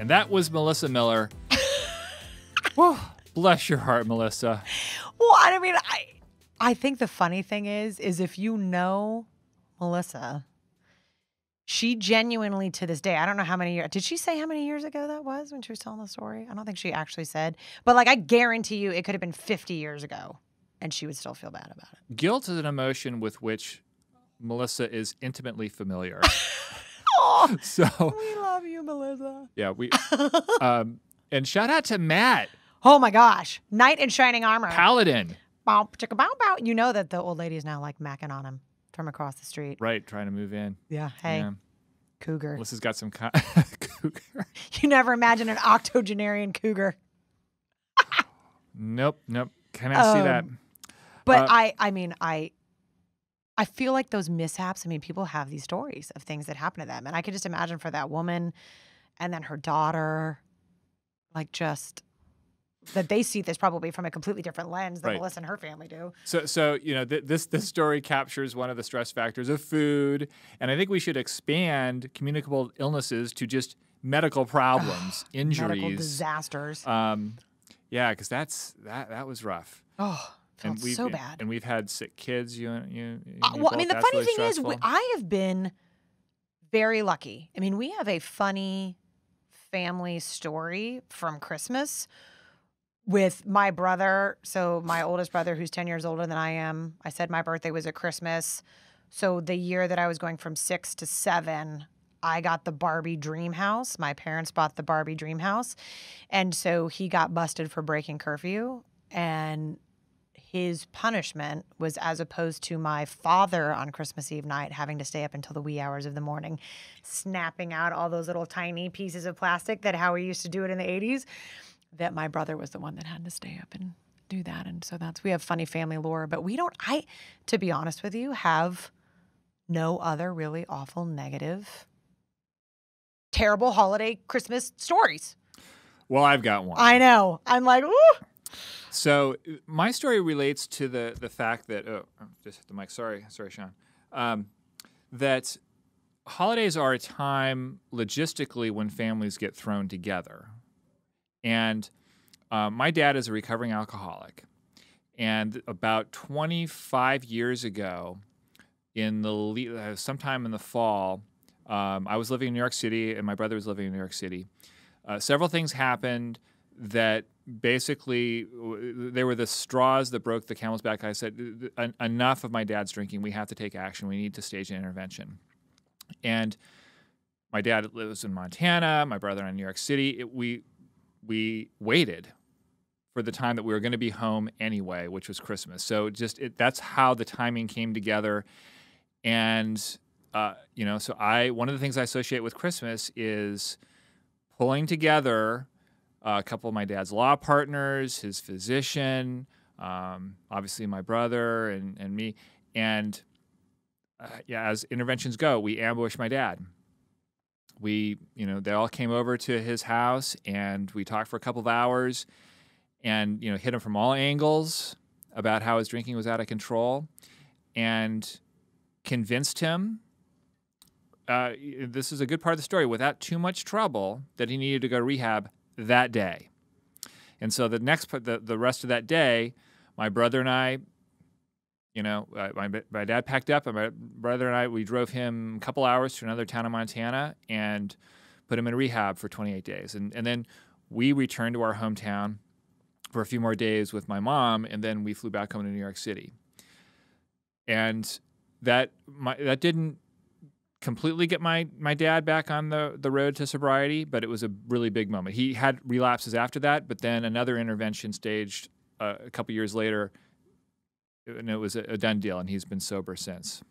And that was Melissa Miller. *laughs* Whew, bless your heart, Melissa. Well, I mean, I I think the funny thing is, is if you know Melissa, she genuinely to this day, I don't know how many years. Did she say how many years ago that was when she was telling the story? I don't think she actually said, but like I guarantee you, it could have been 50 years ago, and she would still feel bad about it. Guilt is an emotion with which Melissa is intimately familiar. *laughs* Oh, so we love you, Melissa. yeah, we um, and shout out to Matt Oh my gosh, knight in shining armor. Paladin. Bow, bow, bow. You know that the old lady is now like macking on him from across the street. Right, trying to move in. Yeah. Hey, Yeah. cougar. Melissa's got some co- *laughs* cougar. *laughs* You never imagine an octogenarian cougar. Nope, nope. Can I see that? Um, But Uh, I, I mean, I, I feel like those mishaps. I mean, people have these stories of things that happen to them, and I could just imagine for that woman, and then her daughter, like just that they see this probably from a completely different lens than Right. Melissa and her family do. So, so you know, th- this this story captures one of the stress factors of food, and I think we should expand communicable illnesses to just medical problems, *sighs* Medical injuries. disasters. Um, yeah, because that's that that was rough. oh, felt and we've so bad. And we've had sick kids. You, you. Uh, you well, I mean, the that's funny really thing is, we. I have been very lucky. I mean, we have a funny family story from Christmas with my brother. So, my oldest brother, who's 10 years older than I am, I said my birthday was at Christmas. So, the year that I was going from six to seven, I got the Barbie dream house. My parents bought the Barbie dream house. And so he got busted for breaking curfew. And his punishment was as opposed to my father on Christmas Eve night having to stay up until the wee hours of the morning, snapping out all those little tiny pieces of plastic that Howie used to do it in the 80s. That my brother was the one that had to stay up and do that. And so that's, we have funny family lore, but we don't, I, to be honest with you, have no other really awful, negative, terrible holiday Christmas stories. well, I've got one. I know. I'm like, ooh. So uh, my story relates to the the fact that oh, oh, just hit the mic. Sorry, sorry, Sean. Um, that holidays are a time logistically when families get thrown together, and uh, my dad is a recovering alcoholic, and about 25 years ago, in the uh, sometime in the fall, um, I was living in New York City, and my brother was living in New York City. Uh, several things happened that basically they were the straws that broke the camel's back. I said, "Th- th- en- enough of my dad's drinking. We have to take action. We need to stage an intervention. And my dad lives in Montana. My brother in New York City. It, we we waited for the time that we were going to be home anyway, which was Christmas. So just it, that's how the timing came together. And uh, you know, so I one of the things I associate with Christmas is pulling together uh, a couple of my dad's law partners, his physician, um, obviously my brother and, and me. And uh, yeah, as interventions go, we ambush my dad. We, you know, they all came over to his house and we talked for a couple of hours and, you know, hit him from all angles about how his drinking was out of control and convinced him uh, this is a good part of the story without too much trouble that he needed to go to rehab that day. And so the next the, the rest of that day, my brother and I, you know, uh, my, my dad packed up, and my brother and I, we drove him a couple hours to another town in Montana and put him in rehab for 28 days. And, and then we returned to our hometown for a few more days with my mom, and then we flew back home to New York City. And that my, that didn't completely get my my dad back on the the road to sobriety, but it was a really big moment. He had relapses after that, but then another intervention staged uh, a couple years later, and it was a, done deal, and he's been sober since.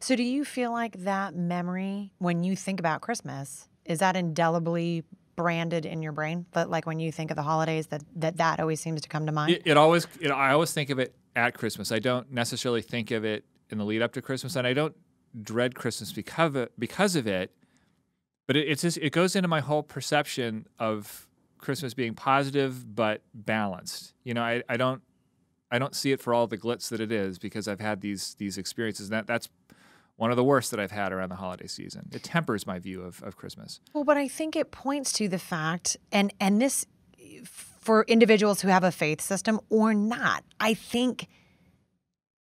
So, do you feel like that memory, when you think about Christmas, is that indelibly branded in your brain? That, like, when you think of the holidays, that that, that always seems to come to mind? It, it always, it, I always think of it at Christmas. I don't necessarily think of it in the lead up to Christmas, and I don't dread Christmas because of it, because of it. But but it, it's just it goes into my whole perception of Christmas being positive but balanced. You know, I, I don't I don't see it for all the glitz that it is because I've had these these experiences. And that that's one of the worst that I've had around the holiday season. It tempers my view of, of Christmas. Well, but I think it points to the fact, and and this for individuals who have a faith system or not, I think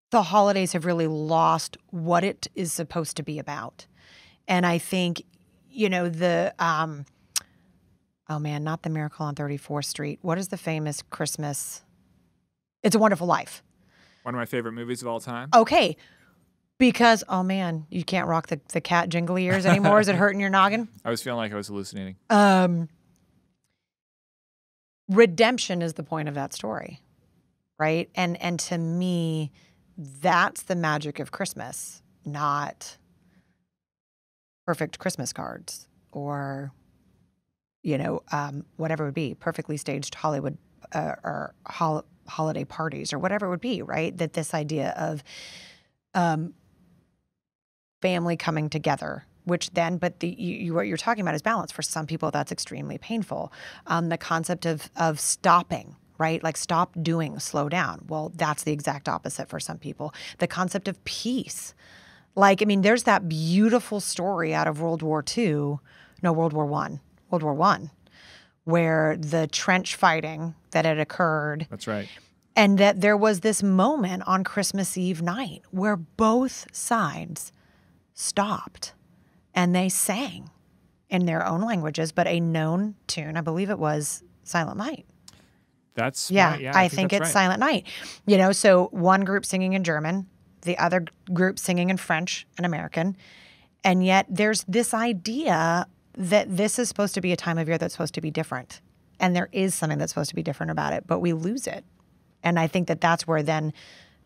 the holidays have really lost what it is supposed to be about. And I think, you know, the um oh man, not the miracle on 34th Street. What is the famous Christmas? It's a Wonderful Life. One of my favorite movies of all time. Okay. Because oh man, you can't rock the, the cat jingly ears anymore. is it hurting your noggin? *laughs* I was feeling like I was hallucinating. Um redemption is the point of that story. Right? And and to me, that's the magic of Christmas, not perfect Christmas cards or you know, um, whatever it would be, perfectly staged Hollywood uh, or hol- holiday parties or whatever it would be, right? That this idea of um, family coming together, which then, but the you, what you're talking about is balance. For some people, that's extremely painful. Um, the concept of of stopping, right? Like stop doing, slow down. Well, that's the exact opposite for some people. The concept of peace. Like, I mean, there's that beautiful story out of World War II, no, World War One, World War One, where the trench fighting that had occurred. That's right. And that there was this moment on Christmas Eve night where both sides stopped and they sang in their own languages, but a known tune. I believe it was Silent Night. That's yeah. right. yeah I, I, think, that's it's right. Silent Night. You know, so one group singing in German, the other group singing in French and American, and yet there's this idea that this is supposed to be a time of year that's supposed to be different, and there is something that's supposed to be different about it, but we lose it, and I think that that's where then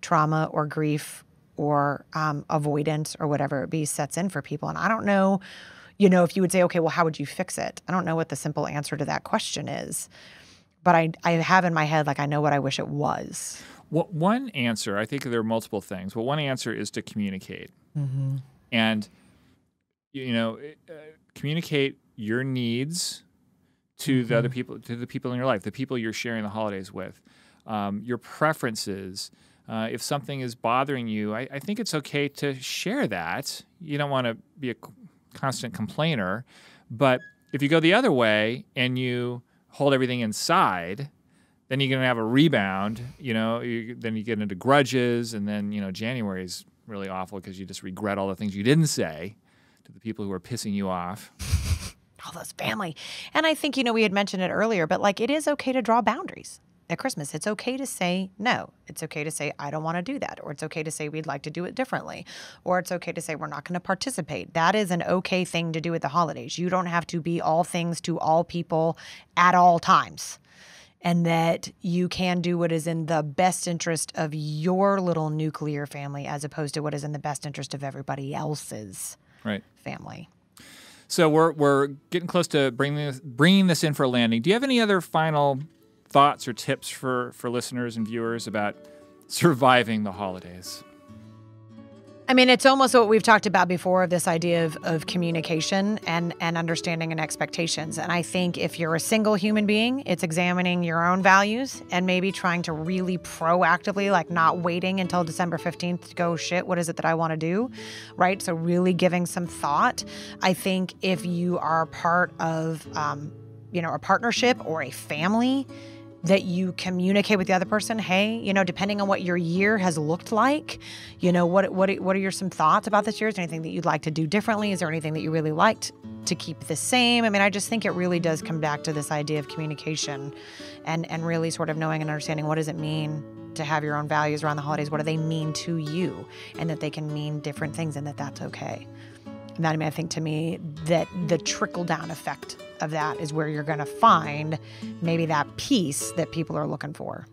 trauma or grief or um, avoidance or whatever it be sets in for people, and I don't know. You know, if you would say, okay, well, how would you fix it? I don't know what the simple answer to that question is but I, I have in my head like I know what I wish it was. Well, one answer, I think there are multiple things, but one answer is to communicate. Mm-hmm. And, you know, uh, communicate your needs to the other people, to the people in your life, the people you're sharing the holidays with, um, your preferences. Uh, if something is bothering you, I, I think it's okay to share that. You don't want to be a constant complainer, but if you go the other way and you hold everything inside, then you're going to have a rebound. You know, you, then you get into grudges, and then you know January is really awful because you just regret all the things you didn't say to the people who are pissing you off. *laughs* All those family. And I think, you know, we had mentioned it earlier, but like it is okay to draw boundaries at Christmas. It's okay to say no. It's okay to say, I don't want to do that. Or it's okay to say, we'd like to do it differently. Or it's okay to say, we're not going to participate. That is an okay thing to do at the holidays. You don't have to be all things to all people at all times. And that you can do what is in the best interest of your little nuclear family as opposed to what is in the best interest of everybody else's Right. family. So we're we're getting close to bringing this, bringing this in for a landing. Do you have any other final thoughts or tips for for listeners and viewers about surviving the holidays? I mean, it's almost what we've talked about before of this idea of, of communication and, and understanding and expectations. And I think if you're a single human being, it's examining your own values and maybe trying to really proactively, like not waiting until December 15th to go, shit, what is it that I want to do? Right. So, really giving some thought. I think if you are part of, um, you know, a partnership or a family, that you communicate with the other person hey you know depending on what your year has looked like you know what what what are your some thoughts about this year? Is there anything that you'd like to do differently? Is there anything that you really liked to keep the same? I mean i just think it really does come back to this idea of communication and and really sort of knowing and understanding what does it mean to have your own values around the holidays what do they mean to you and that they can mean different things and that that's okay and that I mean, I think to me that the trickle down effect of that is where you're going to find maybe that piece that people are looking for.